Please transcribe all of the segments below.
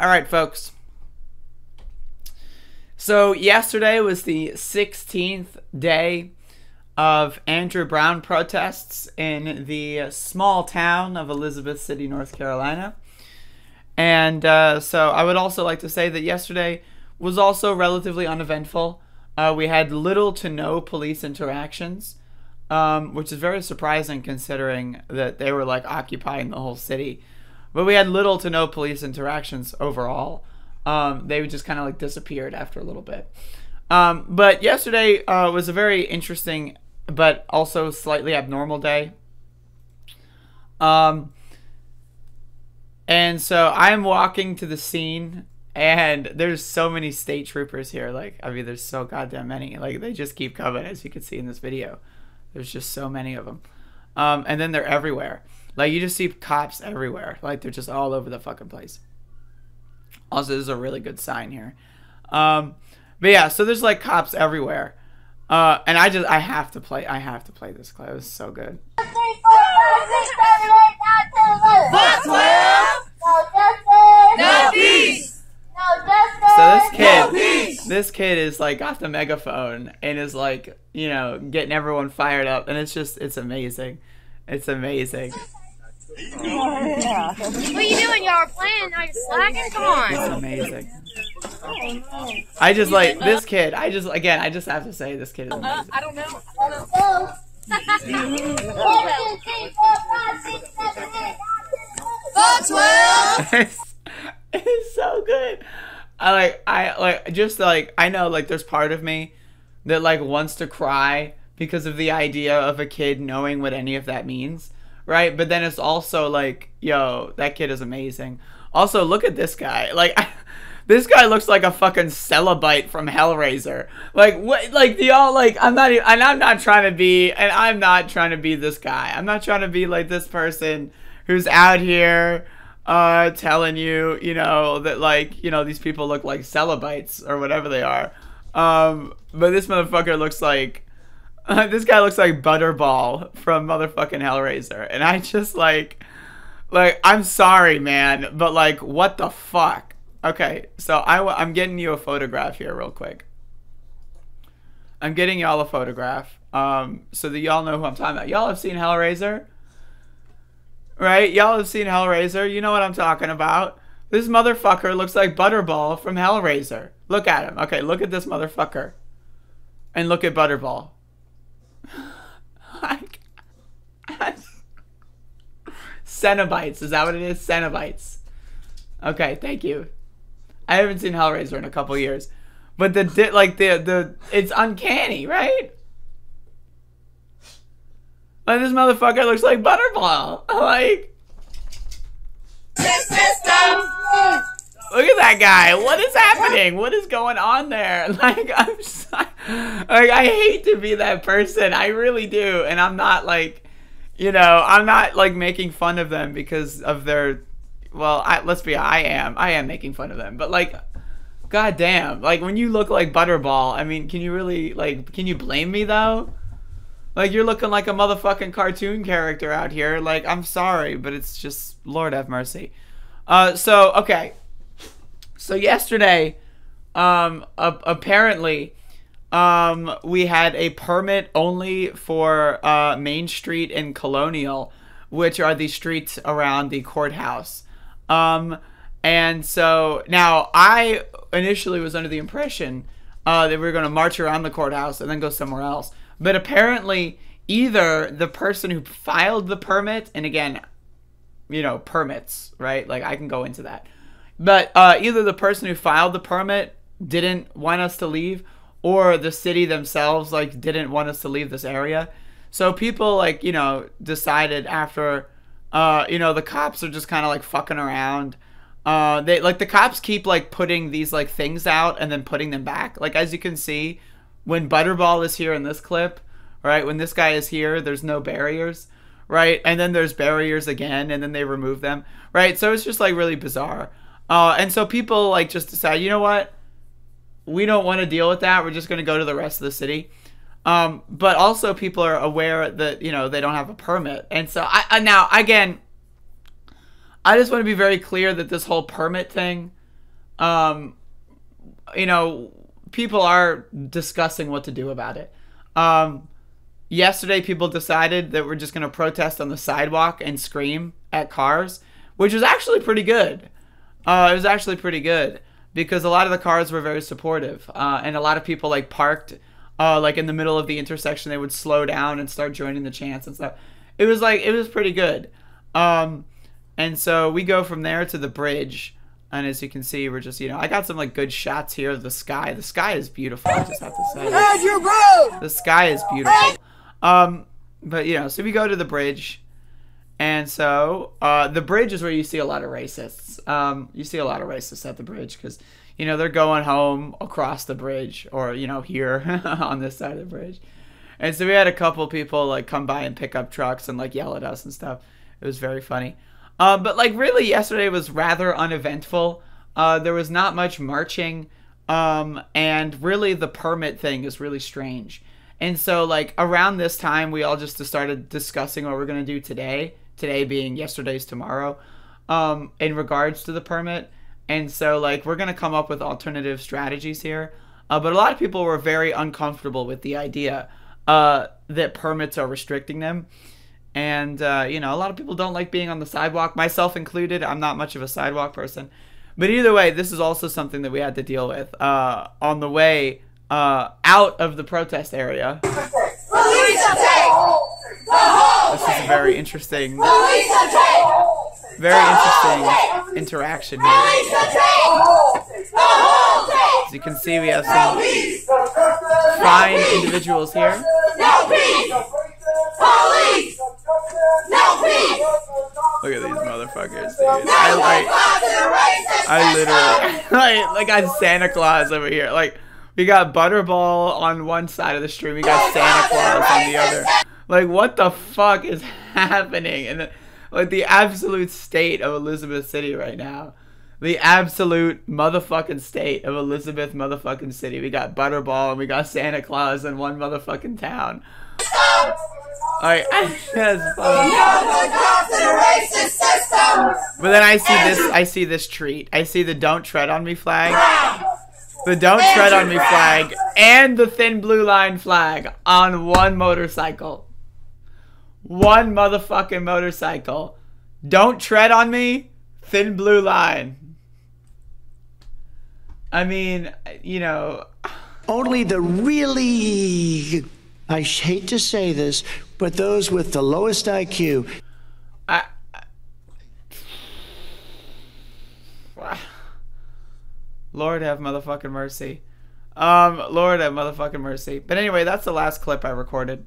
All right, folks. So, yesterday was the 16th day of Andrew Brown protests in the small town of Elizabeth City, North Carolina. And uh, so, I would also like to say that yesterday was also relatively uneventful. Uh, we had little to no police interactions, um, which is very surprising considering that they were like occupying the whole city but we had little to no police interactions overall. Um, they just kind of like disappeared after a little bit. Um, but yesterday uh, was a very interesting, but also slightly abnormal day. Um, and so I'm walking to the scene, and there's so many state troopers here. Like, I mean, there's so goddamn many. Like, they just keep coming, as you can see in this video. There's just so many of them. Um, and then they're everywhere. Like you just see cops everywhere. Like they're just all over the fucking place. Also, this is a really good sign here. Um, but yeah, so there's like cops everywhere. Uh, and I just I have to play I have to play this clip. It's so good. So this kid, this kid is like got the megaphone and is like, you know, getting everyone fired up, and it's just, it's amazing. It's amazing. What are you doing? Y'all are playing. Now you're slacking. Come It's on. amazing. I just like this kid. I just again, I just have to say this kid is amazing. Uh, I don't know. it's, it's so good. I like I like just like I know like there's part of me that like wants to cry because of the idea of a kid knowing what any of that means, right? But then it's also like, yo, that kid is amazing. Also, look at this guy. Like this guy looks like a fucking Celebite from Hellraiser. Like what? Like the all like I'm not even, and I'm not trying to be and I'm not trying to be this guy. I'm not trying to be like this person who's out here uh telling you, you know, that like, you know, these people look like Celebites or whatever they are. Um but this motherfucker looks like this guy looks like Butterball from motherfucking Hellraiser. And I just like like I'm sorry, man, but like what the fuck? Okay, so I w- I'm getting you a photograph here real quick. I'm getting y'all a photograph um so that y'all know who I'm talking about. Y'all have seen Hellraiser? Right? Y'all have seen Hellraiser. You know what I'm talking about. This motherfucker looks like Butterball from Hellraiser. Look at him. Okay, look at this motherfucker. And look at Butterball. Like, Cenobites. Is that what it is? Cenobites. Okay, thank you. I haven't seen Hellraiser in a couple years. But the like the the it's uncanny, right? Like this motherfucker looks like Butterball. Like Look at that guy. What is happening? What is going on there? Like I'm so, like I hate to be that person. I really do. And I'm not like you know, I'm not like making fun of them because of their well, I, let's be I am. I am making fun of them. But like god damn. Like when you look like Butterball, I mean, can you really like can you blame me though? Like you're looking like a motherfucking cartoon character out here. Like I'm sorry, but it's just Lord have mercy. Uh so okay. So yesterday, um, apparently, um, we had a permit only for uh, Main Street and Colonial, which are the streets around the courthouse. Um, and so now I initially was under the impression uh, that we were going to march around the courthouse and then go somewhere else. But apparently, either the person who filed the permit, and again, you know, permits, right? Like I can go into that. But uh, either the person who filed the permit didn't want us to leave, or the city themselves like didn't want us to leave this area. So people like you know decided after, uh, you know, the cops are just kind of like fucking around. Uh, they like the cops keep like putting these like things out and then putting them back. Like as you can see, when Butterball is here in this clip, right? When this guy is here, there's no barriers, right? And then there's barriers again, and then they remove them, right? So it's just like really bizarre. Uh, and so people like just decide, you know what? We don't want to deal with that. We're just going to go to the rest of the city. Um, but also people are aware that you know they don't have a permit, and so I, I now again, I just want to be very clear that this whole permit thing um, you know, people are discussing what to do about it. Um, yesterday, people decided that we're just going to protest on the sidewalk and scream at cars, which was actually pretty good. Uh, it was actually pretty good because a lot of the cars were very supportive, uh, and a lot of people like parked uh, like in the middle of the intersection. They would slow down and start joining the chants and stuff. It was like it was pretty good. Um, and so we go from there to the bridge. And as you can see, we're just, you know, I got some like good shots here of the sky. The sky is beautiful, I just have to say. The sky is beautiful. Um, but you know, so we go to the bridge. And so uh, the bridge is where you see a lot of racists. Um, you see a lot of racists at the bridge because, you know, they're going home across the bridge or, you know, here on this side of the bridge. And so we had a couple people like come by and pick up trucks and like yell at us and stuff. It was very funny. Um, but like really, yesterday was rather uneventful. Uh, there was not much marching, um, and really the permit thing is really strange. And so like around this time, we all just started discussing what we're gonna do today. Today being yesterday's tomorrow, um, in regards to the permit. And so like we're gonna come up with alternative strategies here. Uh, but a lot of people were very uncomfortable with the idea uh, that permits are restricting them. And, uh, you know, a lot of people don't like being on the sidewalk, myself included. I'm not much of a sidewalk person. But either way, this is also something that we had to deal with uh, on the way uh, out of the protest area. Very interesting, very interesting interaction. As you can see, we have some fine individuals here. Look at these motherfuckers, dude. I like, I literally, like, like I'm Santa Claus over here. Like, we got Butterball on one side of the stream, we got Santa Claus on the other. Like, what the fuck is happening? And like the absolute state of Elizabeth City right now. The absolute motherfucking state of Elizabeth motherfucking City. We got Butterball and we got Santa Claus in one motherfucking town. Alright, that's But then I see this I see this treat. I see the don't tread on me flag. The don't tread on me flag and the thin blue line flag on one motorcycle. One motherfucking motorcycle. Don't tread on me, thin blue line. I mean, you know. Only the really I hate to say this, but those with the lowest IQ. I, I, Lord have motherfucking mercy. Um, Lord have motherfucking mercy. But anyway, that's the last clip I recorded.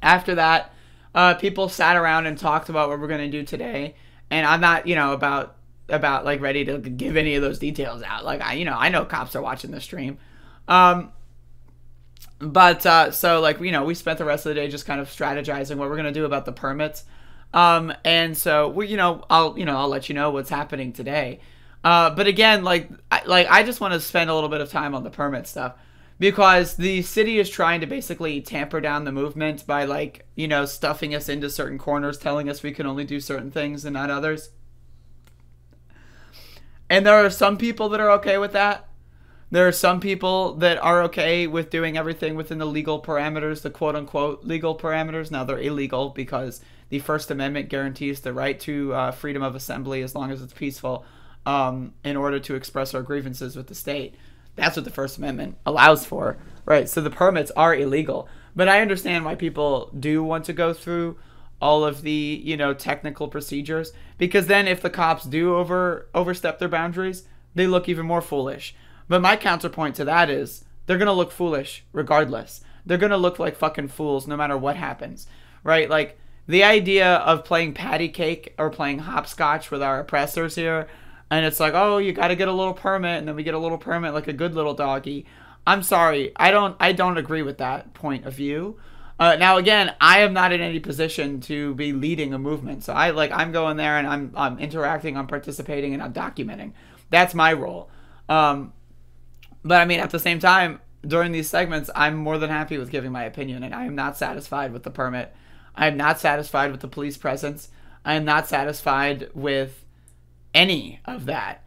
After that, uh, people sat around and talked about what we're gonna do today, and I'm not, you know, about about like ready to give any of those details out. Like I, you know, I know cops are watching the stream. Um, but uh, so like you know we spent the rest of the day just kind of strategizing what we're gonna do about the permits um, and so we you know i'll you know i'll let you know what's happening today uh, but again like I, like i just want to spend a little bit of time on the permit stuff because the city is trying to basically tamper down the movement by like you know stuffing us into certain corners telling us we can only do certain things and not others and there are some people that are okay with that there are some people that are okay with doing everything within the legal parameters, the quote unquote legal parameters. Now they're illegal because the First Amendment guarantees the right to uh, freedom of assembly as long as it's peaceful um, in order to express our grievances with the state. That's what the First Amendment allows for, right? So the permits are illegal. But I understand why people do want to go through all of the, you know, technical procedures because then if the cops do over overstep their boundaries, they look even more foolish. But my counterpoint to that is they're gonna look foolish regardless. They're gonna look like fucking fools no matter what happens, right? Like the idea of playing patty cake or playing hopscotch with our oppressors here, and it's like, oh, you got to get a little permit, and then we get a little permit like a good little doggy. I'm sorry, I don't, I don't agree with that point of view. Uh, now again, I am not in any position to be leading a movement, so I like I'm going there and I'm I'm interacting, I'm participating, and I'm documenting. That's my role. Um, but I mean, at the same time, during these segments, I'm more than happy with giving my opinion, and I am not satisfied with the permit. I am not satisfied with the police presence. I am not satisfied with any of that.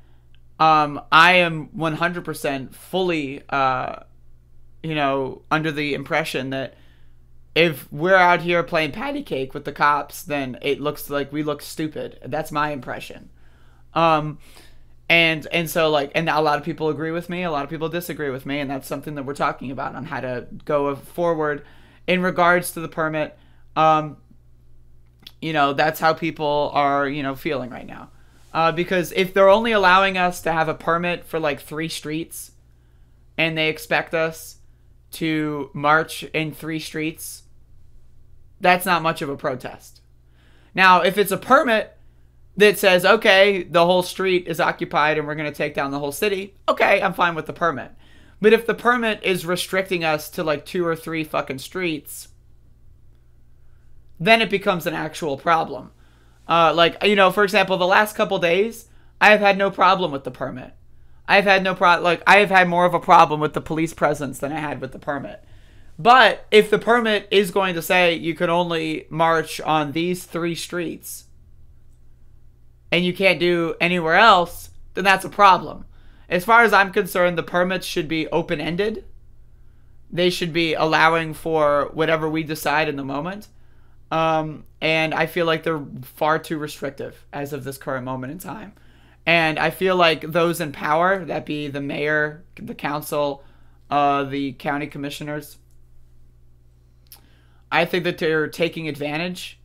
um, I am 100% fully, uh, you know, under the impression that if we're out here playing patty cake with the cops, then it looks like we look stupid. That's my impression. Um, and and so like, and a lot of people agree with me, a lot of people disagree with me, and that's something that we're talking about on how to go forward in regards to the permit. Um, you know, that's how people are, you know, feeling right now. Uh, because if they're only allowing us to have a permit for like three streets, and they expect us to march in three streets, that's not much of a protest. Now, if it's a permit that says, okay, the whole street is occupied and we're going to take down the whole city, okay, I'm fine with the permit. But if the permit is restricting us to like two or three fucking streets, then it becomes an actual problem. Uh, like, you know, for example, the last couple days, I have had no problem with the permit. I've had no problem. Like, I have had more of a problem with the police presence than I had with the permit. But if the permit is going to say you can only march on these three streets and you can't do anywhere else, then that's a problem. As far as I'm concerned, the permits should be open ended. They should be allowing for whatever we decide in the moment. Um, and I feel like they're far too restrictive as of this current moment in time. And I feel like those in power, that be the mayor, the council, uh, the county commissioners, I think that they're taking advantage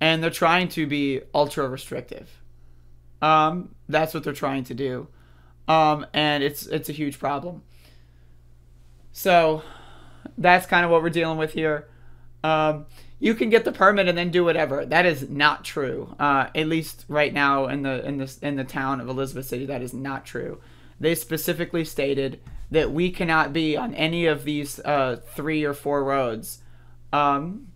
and they're trying to be ultra restrictive. Um, that's what they're trying to do. Um, and it's it's a huge problem. So that's kind of what we're dealing with here. Um, you can get the permit and then do whatever. That is not true. Uh, at least right now in the in the in the town of Elizabeth City, that is not true. They specifically stated that we cannot be on any of these uh, three or four roads um,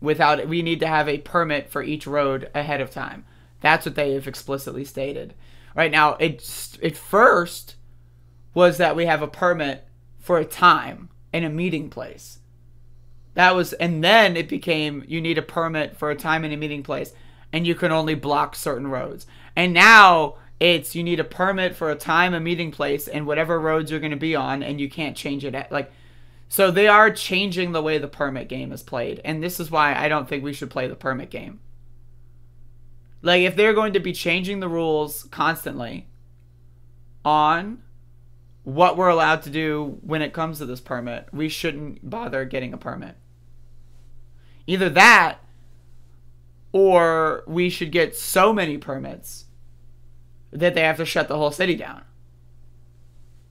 without it. We need to have a permit for each road ahead of time. That's what they have explicitly stated. Right now, it it first was that we have a permit for a time in a meeting place. That was, and then it became you need a permit for a time in a meeting place, and you can only block certain roads. And now it's you need a permit for a time, a meeting place, and whatever roads you're going to be on, and you can't change it. At, like, so they are changing the way the permit game is played, and this is why I don't think we should play the permit game. Like, if they're going to be changing the rules constantly on what we're allowed to do when it comes to this permit, we shouldn't bother getting a permit. Either that, or we should get so many permits that they have to shut the whole city down.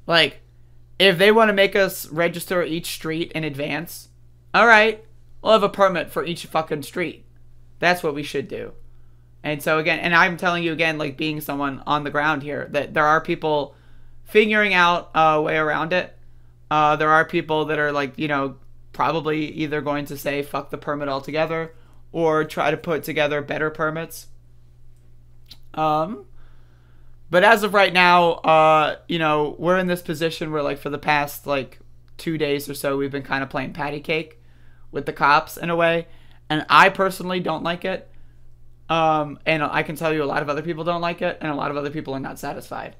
Like, if they want to make us register each street in advance, all right, we'll have a permit for each fucking street. That's what we should do. And so again, and I'm telling you again, like being someone on the ground here, that there are people figuring out a way around it. Uh, there are people that are like, you know, probably either going to say fuck the permit altogether or try to put together better permits. Um, but as of right now, uh, you know, we're in this position where like for the past like two days or so, we've been kind of playing patty cake with the cops in a way, and I personally don't like it. Um, and I can tell you a lot of other people don't like it, and a lot of other people are not satisfied.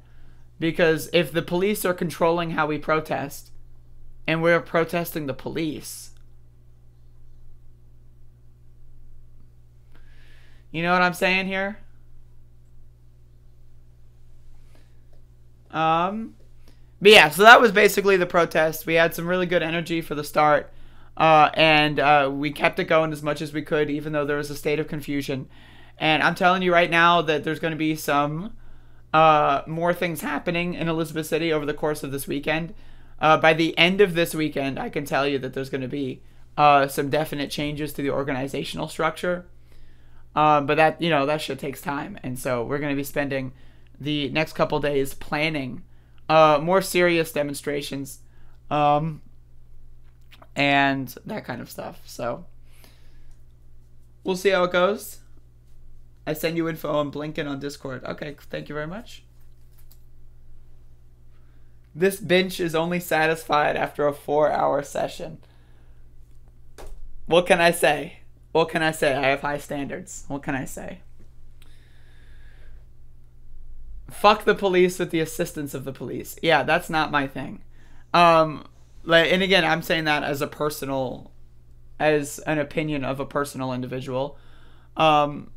Because if the police are controlling how we protest, and we're protesting the police, you know what I'm saying here? Um, but yeah, so that was basically the protest. We had some really good energy for the start, uh, and uh, we kept it going as much as we could, even though there was a state of confusion. And I'm telling you right now that there's going to be some uh, more things happening in Elizabeth City over the course of this weekend. Uh, by the end of this weekend, I can tell you that there's going to be uh, some definite changes to the organizational structure. Um, but that you know that shit takes time, and so we're going to be spending the next couple days planning uh, more serious demonstrations, um, and that kind of stuff. So we'll see how it goes. I send you info on Blinken on Discord. Okay, thank you very much. This bench is only satisfied after a four hour session. What can I say? What can I say? I have high standards. What can I say? fuck the police with the assistance of the police. Yeah, that's not my thing. Um, and again, I'm saying that as a personal, as an opinion of a personal individual. Um,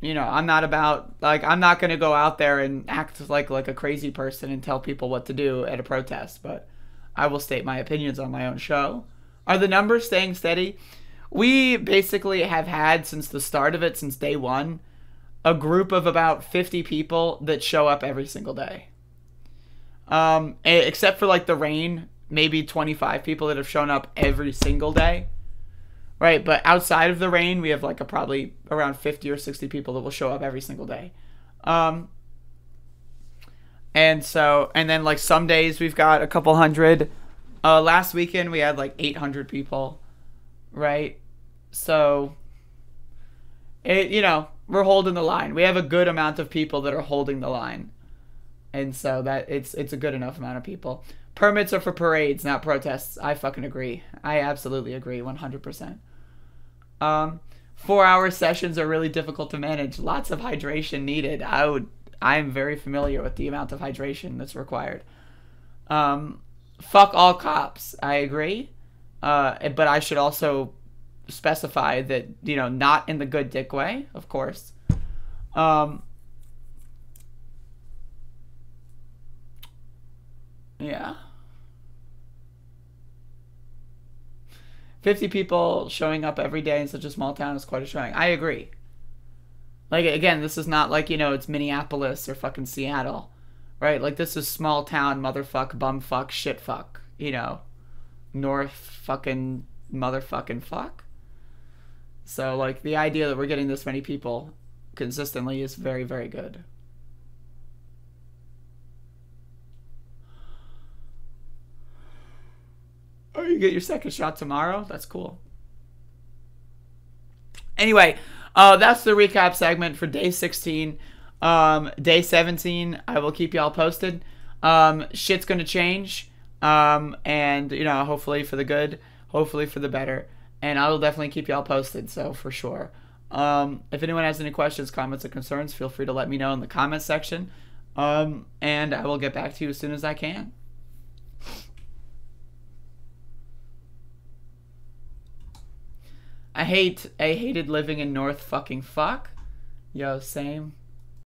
you know, I'm not about like I'm not gonna go out there and act like like a crazy person and tell people what to do at a protest, but I will state my opinions on my own show. Are the numbers staying steady? We basically have had since the start of it, since day one, a group of about 50 people that show up every single day. Um, except for like the rain, maybe 25 people that have shown up every single day. Right, but outside of the rain, we have like a probably around 50 or 60 people that will show up every single day. Um, and so, and then like some days we've got a couple hundred. Uh, last weekend we had like 800 people, right? So, it you know we're holding the line. We have a good amount of people that are holding the line, and so that it's it's a good enough amount of people. Permits are for parades, not protests. I fucking agree. I absolutely agree, 100%. Um, four-hour sessions are really difficult to manage. Lots of hydration needed. I would. I am very familiar with the amount of hydration that's required. Um, fuck all cops. I agree. Uh, but I should also specify that you know not in the good dick way, of course. Um, yeah. 50 people showing up every day in such a small town is quite a showing. I agree. Like again, this is not like, you know, it's Minneapolis or fucking Seattle. Right? Like this is small town motherfuck bumfuck shitfuck, you know. North fucking motherfucking fuck. So like the idea that we're getting this many people consistently is very very good. Oh, you get your second shot tomorrow? That's cool. Anyway, uh, that's the recap segment for day 16. Um, day 17, I will keep y'all posted. Um, shit's gonna change. Um, and, you know, hopefully for the good, hopefully for the better. And I will definitely keep y'all posted, so for sure. Um, if anyone has any questions, comments, or concerns, feel free to let me know in the comments section. Um, and I will get back to you as soon as I can. I hate I hated living in North fucking fuck. Yo, same.